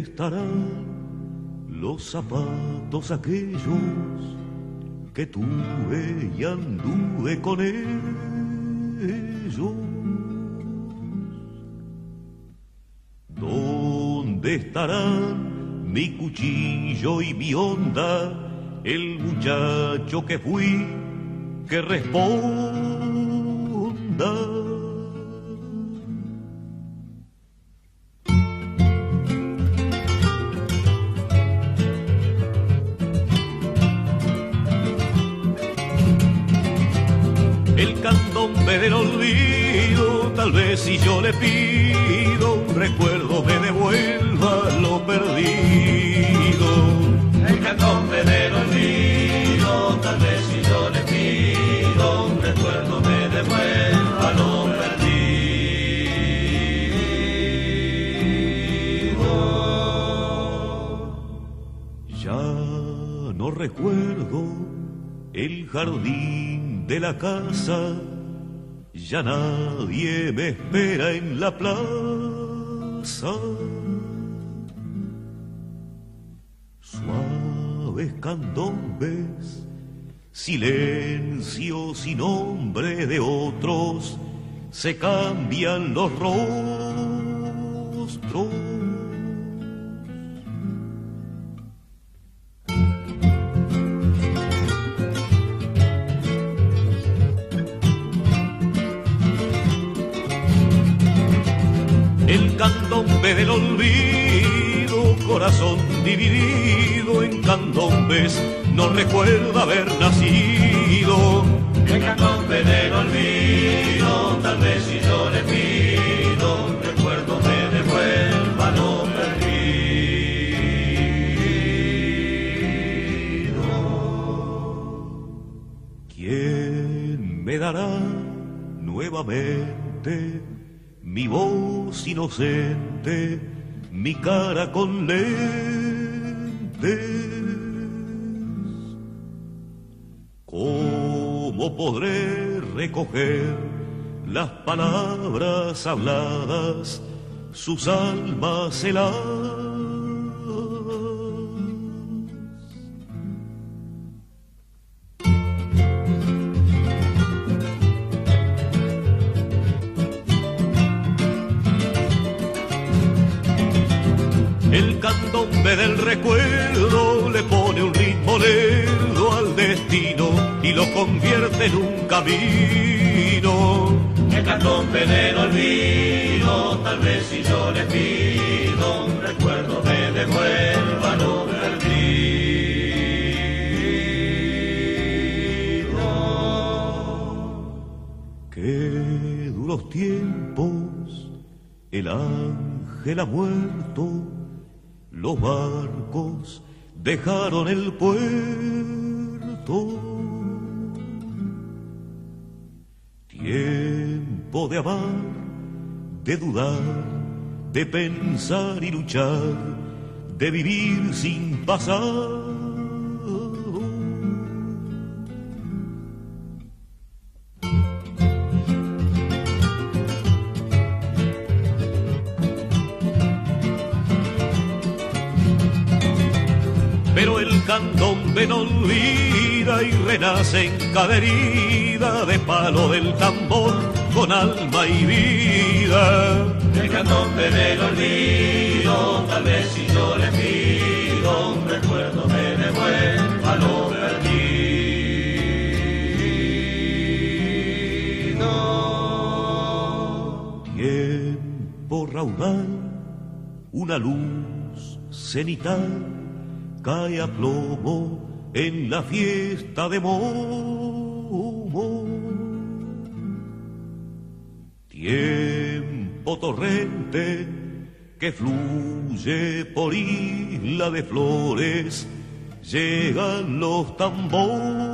estarán los zapatos aquellos que tuve y anduve con ellos? ¿Dónde estarán mi cuchillo y mi onda, el muchacho que fui, que responda? Del olvido, tal vez si yo le pido un recuerdo me devuelva lo perdido. El candombe del olvido, tal vez si yo le pido un recuerdo me devuelva lo perdido. Ya no recuerdo el jardín de la casa ya nadie me espera en la plaza. Suaves candombes, silencio sin nombre de otros, se cambian los rostros. Del olvido, corazón dividido en candombes, no recuerda haber nacido. El candombe del olvido, tal vez si yo le pido, recuerdo me devuelva lo perdido. ¿Quién me dará nuevamente mi voz inocente, mi cara con lentes. ¿Cómo podré recoger las palabras habladas, sus almas heladas? Lo convierte en un camino. El candombe del olvido, tal vez si yo le pido un recuerdo me devuelva lo perdido. Qué duros tiempos, el ángel ha muerto los barcos dejaron el puerto. Tiempo de amar, de dudar, de pensar y luchar, de vivir sin pasar. Candombe no olvida y renace en cada herida de palo del tambor con alma y vida. El candombe del olvido, tal vez si yo le pido un recuerdo me devuelva lo perdido. Tiempo raudal, una luz cenital cae a plomo en la fiesta de Momo. Tiempo torrente que fluye por isla de flores, llegan los tambores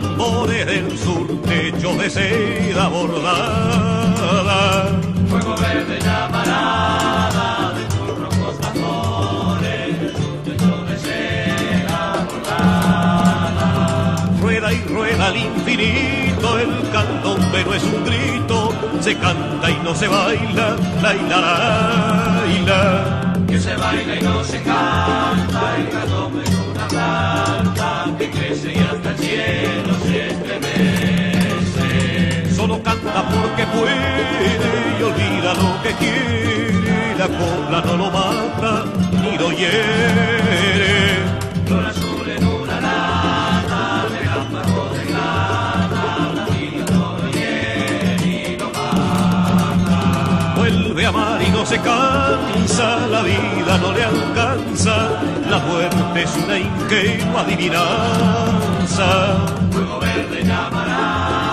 tambores del sur, techo de seda bordada. Fuego verde llamarada de tus rojos tambores, techo de seda bordada. Rueda y rueda al infinito, el candombe no es un grito, se canta y no se baila, la la Que se baila y no se canta, el candombe puede y olvida lo que quiere, la copla no lo mata ni lo hiere. Flor azul en una lata, de lámparo de plata, la vida no lo hiere y no mata. Vuelve a amar y no se cansa, la vida no le alcanza, la muerte es una ingenua adivinanza. Fuego verde llamarada